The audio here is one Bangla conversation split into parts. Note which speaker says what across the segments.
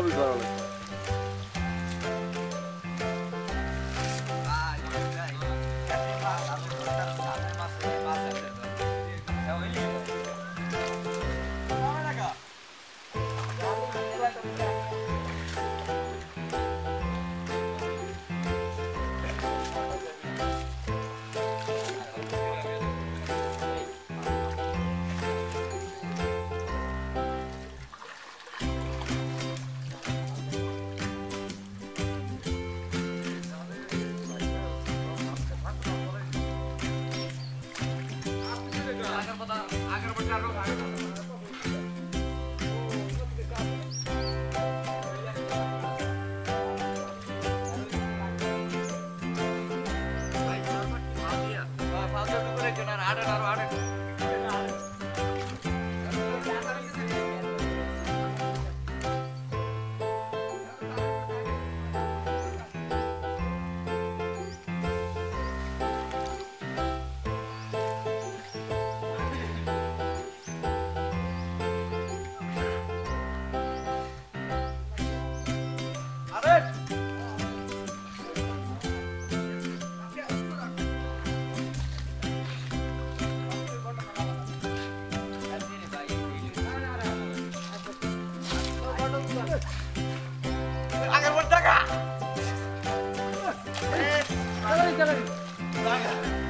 Speaker 1: Bob Brown.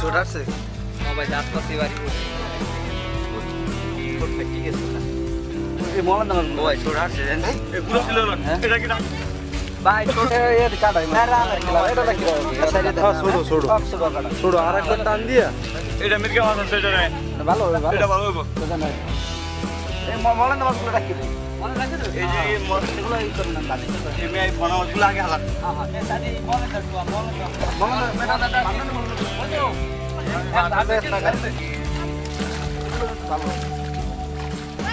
Speaker 2: ছোট আসছে
Speaker 3: সবাই দাঁত বাড়ি ঠিক আছে
Speaker 1: এই মলান দাম
Speaker 3: ভাই ছোট আসছে জানেন
Speaker 1: এই পুরো ছিল না এটা কি না
Speaker 3: ভাই ছোট
Speaker 2: এর কাটাই এটা নাকি ছোট ছোট ছোট আর একবার টান দিয়া
Speaker 1: এটা মির্কা মানুষ এটা
Speaker 2: ভালো হবে ভালো
Speaker 1: এটা ভালো হইব
Speaker 2: এই মলান দামগুলো রাখি দে
Speaker 1: এই যে এই মর
Speaker 2: এই করুন না কালি
Speaker 1: এই মেয়ে বানাওয়ারগুলো আগে হালাত
Speaker 2: মলান মেটা ভালো
Speaker 1: আরে আছে না আমি আছে বে পুরো আছে এটা কি না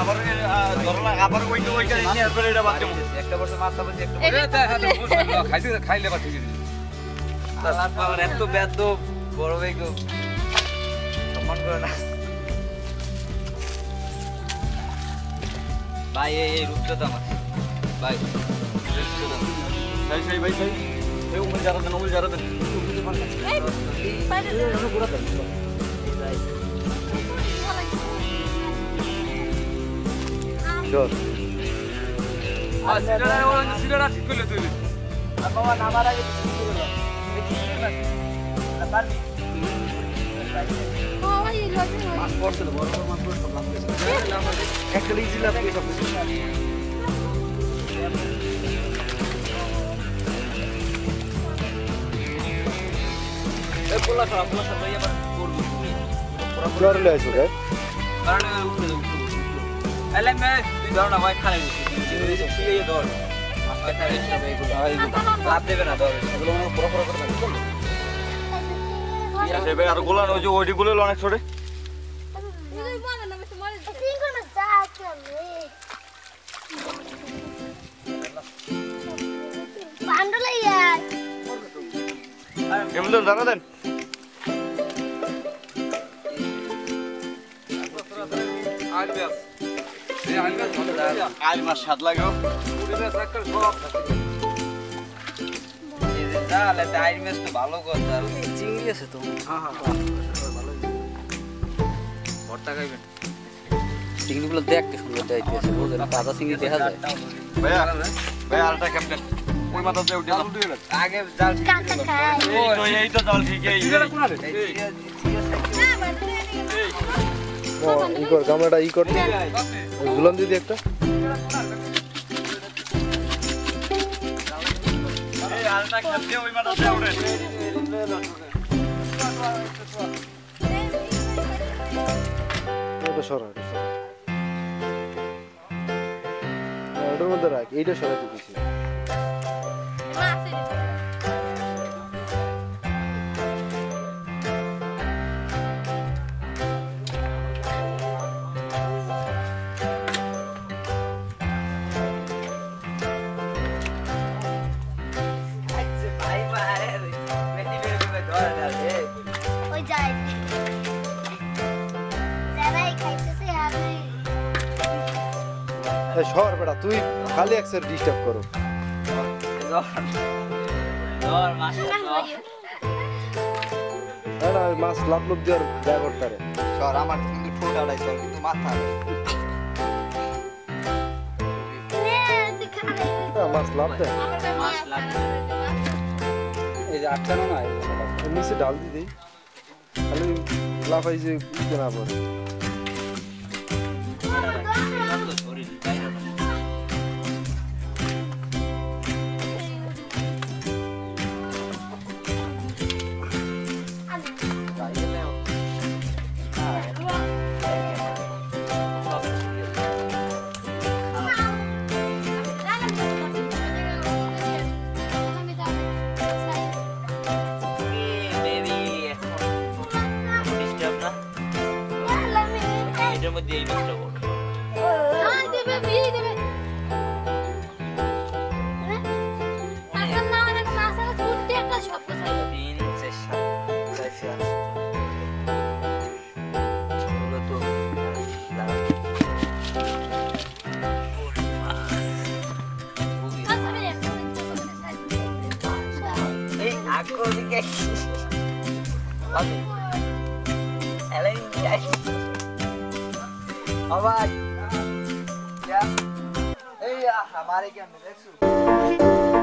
Speaker 1: আবার ধরলা আবার ওইটা ওইটা আসবে এটা বাদ দেবো
Speaker 3: একটা বছর একটা
Speaker 4: খাইলে বা ঠিক
Speaker 3: আমার এত ব্যর্থ বড় ভাই সম্মান করে না ভাই এই এই রূপটা আমার ভাই রূপটা
Speaker 1: সেই সেই ভাই সেই এই উমর যারা দেন উমর যারা দেন।
Speaker 2: শট
Speaker 4: সিনেরা
Speaker 2: লাভ
Speaker 1: দেবে না
Speaker 4: হয় বড় বড় করে
Speaker 5: আর গোলান ওই যে ওইটি গুলো অনেক ছোট। এমন তো জানা দেন
Speaker 3: আলবিয়াস এই লাগে
Speaker 1: তাহলে টাইম মেস তো ভালো কথা।
Speaker 4: চিংড়ি আছে তো।
Speaker 1: হ্যাঁ হ্যাঁ
Speaker 4: ভালো
Speaker 1: ভর্তা খাইবেন?
Speaker 4: চিংড়িগুলো দেখতে সুন্দর যাইতেছে বুঝলেন তাজা চিংড়ি দেখা যায়।
Speaker 5: ভাইয়া ভাইয়া আরেকটা ক্যাপ্টেন ওই মাথা দিয়ে উঠে
Speaker 3: জাল দিয়ে
Speaker 1: আগে জাল ঠিক
Speaker 6: কাঁচা
Speaker 1: ছিল।
Speaker 6: খায়।
Speaker 5: এই তো এই ঠিক এই
Speaker 3: এটা কোন রে
Speaker 1: এই চিড়িয়া- চিড়িয়া খাইতে-
Speaker 7: ই কর গামলাটা ই করতে ঝুলান দিদি একটা। ওটার মধ্যে রাখ এইটা সরাতে দিছি। সর বেটা তুই খালি একসার ডিস্টার্ব করো। না মাছ লাভ লোভ দেওয়ার করতে পারে
Speaker 1: সর, আমার কিন্তু ঠোঁট আড়াই সর, কিন্তু মাথা
Speaker 7: মাছ লাভ দেয়
Speaker 1: মাছ।
Speaker 4: এই যে আটকানো না
Speaker 7: নিচে ডাল দিয়ে দিই খালি লাফাই যে না পারে
Speaker 1: এই আকো দিকে এলাই যাই আবার এই আমারে কেমন দেখছ